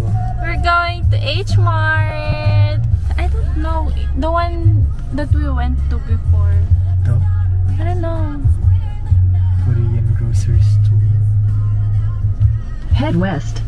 Tawa. We're going to H Mart. I don't know the one that we went to before. The I don't know. Korean grocery store. Head west.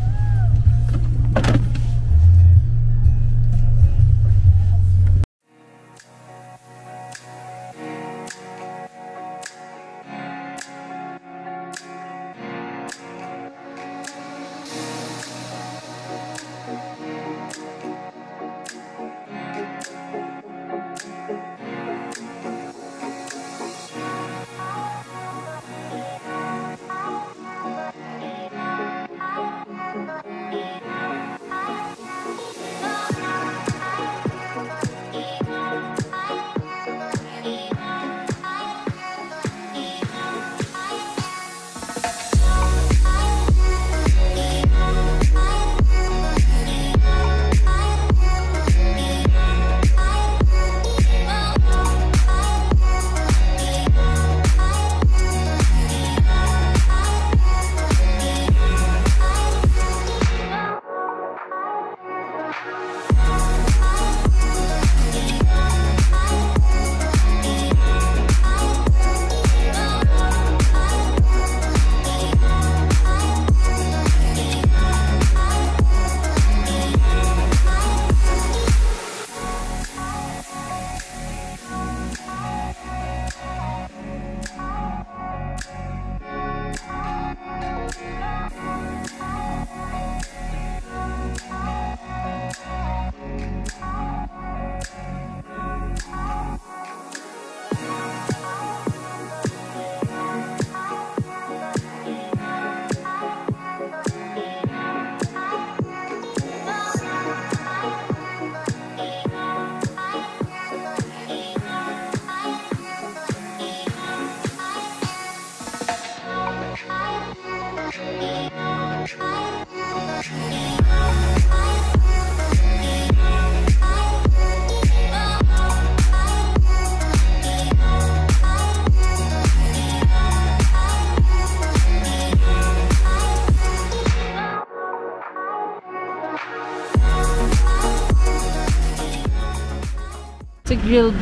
A grilled.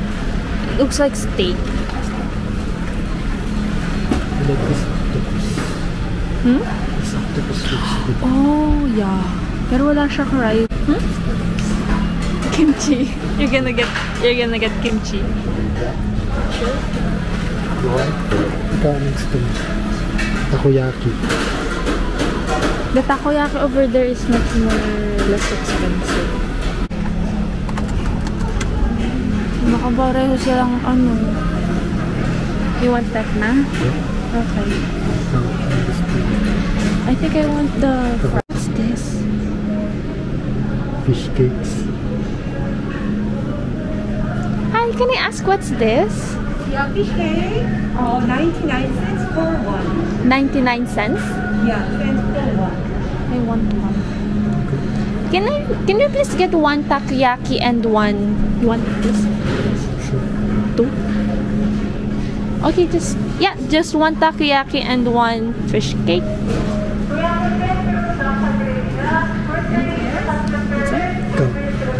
It looks like steak. Like octopus. Hmm? This octopus looks good. Oh, yeah. Pero wala siya karay. Hmm? Kimchi. You're gonna get, you're gonna get kimchi. What? Ikaw next to me. Takoyaki. The takoyaki over there is much more less expensive. Nakabareho silang ano. You want that na? Yeah. Okay. I'm just kidding. I think I want the... What's this? Fish cakes. Hi, can I ask what's this? Yeah, fish cake. Oh, 99 cents for one. 99 cents? Yeah, cents for one. I want one. Can I can you please get one takoyaki and one you want this? Two? Okay, just yeah, just one takoyaki and one fish cake. Ikaw.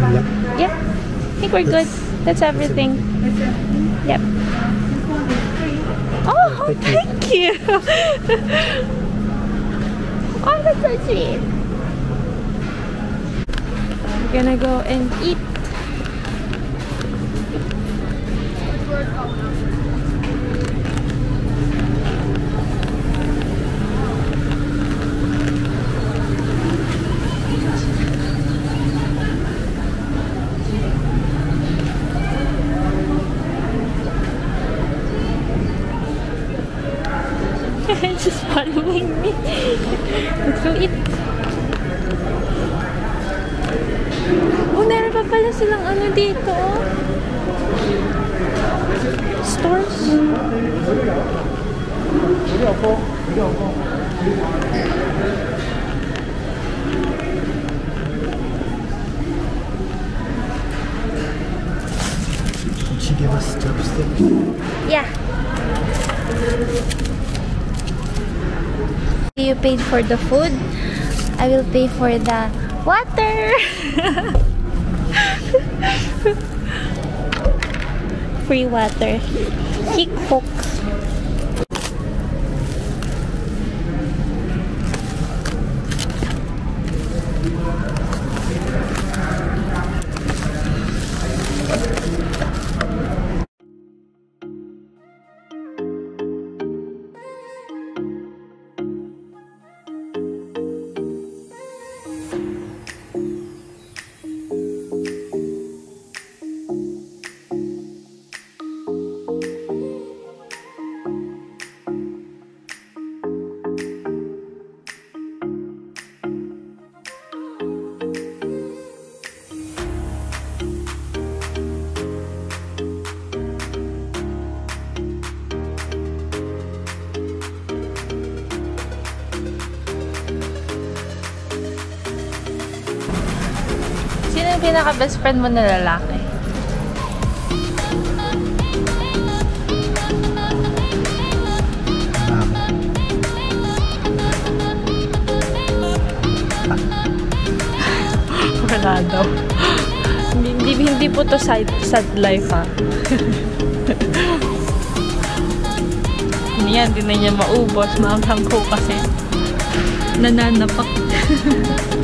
Wala. Yeah. I think we're good. That's everything. Yep. Oh, Thank thank you. oh, that's so sweet. We're gonna go and eat. Dito. Stores. Did she give us chopsticks? Yeah. You paid for the food. I will pay for the Water! Free water. Hick hook. Yung pinaka-best friend mo na lalaki? Wala daw. hindi, hindi, hindi po to sad, sad life ha. Hindi yan, hindi na niya maubos. Maanghang ko kasi. Nananapak.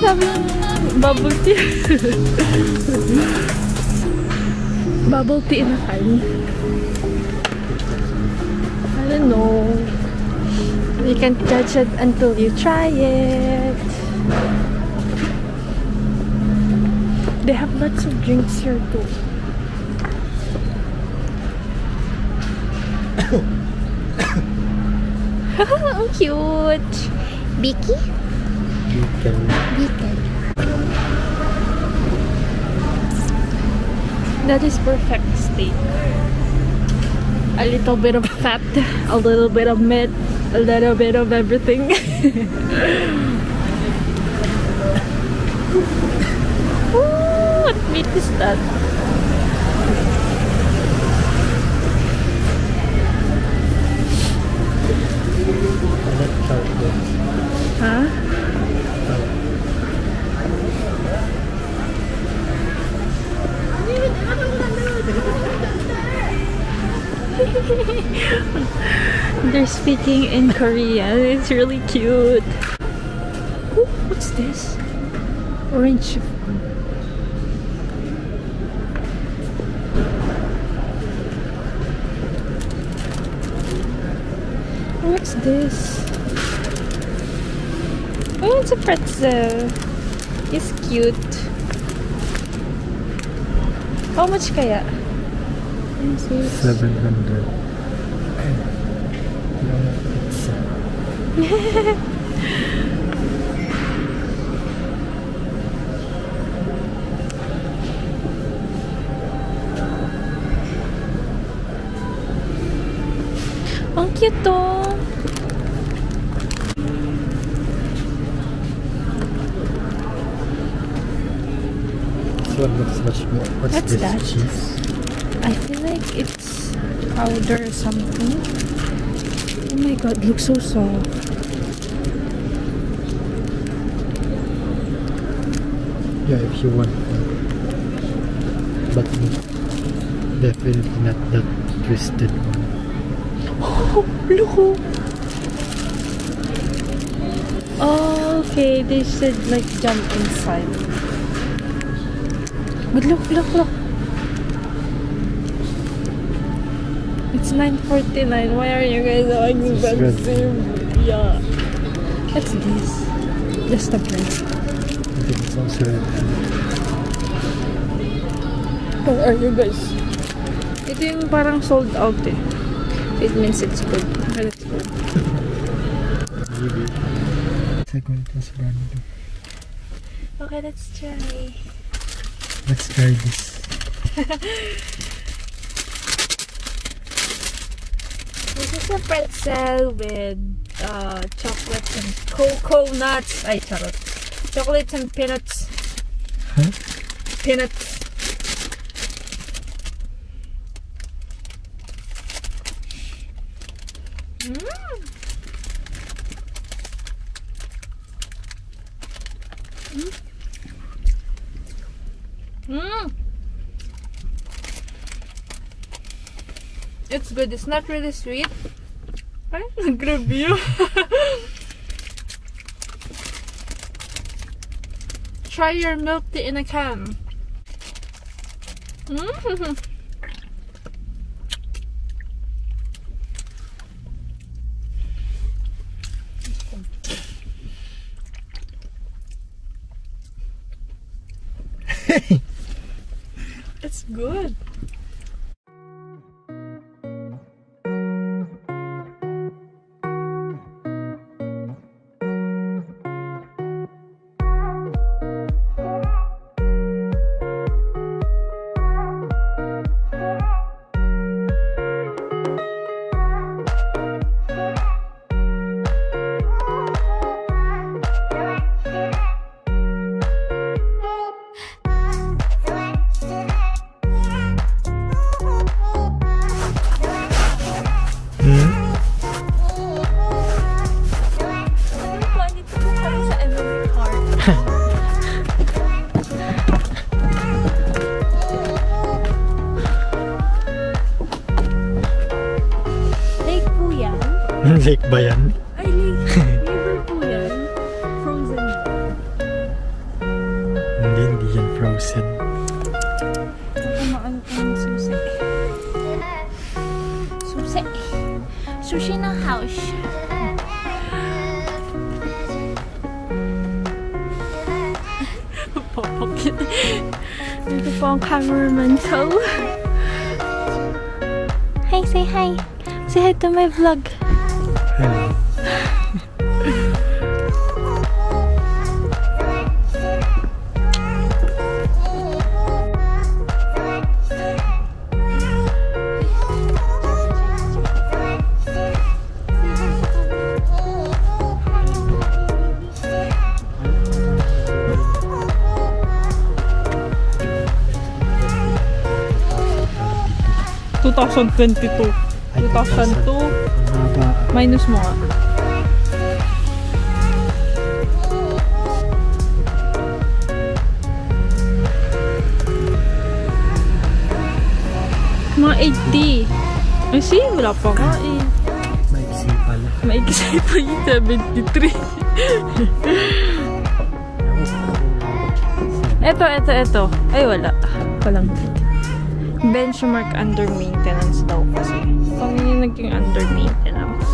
Yung bubble tea. bubble tea in a can. I don't know. You can't judge it until you try it. They have lots of drinks here too. Ang cute! Vicky? Beacon. Beacon. That is perfect steak. A little bit of fat, a little bit of meat, a little bit of everything. Ooh, what meat is that? They're speaking in Korean. It's really cute. Ooh, what's this? Orange chiffon. What's this? Oh, it's a pretzel. It's cute. How much kaya? This is- 700. Ang oh, cute to. This one looks much more. What's, What's this? that? Cheese? I feel like it's powder or something. Oh my god, looks so soft. Yeah, if you want. But definitely not that twisted one. Oh, look oh. Oh, okay, they should like jump inside. But look, look, look. It's 9.49. Why are you guys so expensive? Yeah. What's this? Just a bread. Think it's red. Where are you guys? Ito yung parang sold out eh. It means it's good. Okay, let's go. Maybe. Second brand new. Okay, let's try. Let's try this. This is a pretzel with uh, chocolates and cocoa nuts. Ay, charot. Chocolates and peanuts. Huh? Peanuts. Mm. It's good. It's not really sweet. Ay, grabe yun. Try your milk tea in a can. Mm. it's good. Lake ba yan? Ay, lake. River po yan. Frozen. Hindi, hindi yan frozen. Kumaan ko ng susi. Susi. Sushi ng house. Papakit. Dito po ang cameraman ko. Hi, say hi. Say hi to my vlog. 2022. 2002. Minus mo nga. Mga 80. Ay, see, wala pa nga eh. Maiksi pala. Maiksi pa yung 73. eto, eto, eto. Ay, wala. Walang 3 benchmark under maintenance daw kasi. Kung yun naging under maintenance.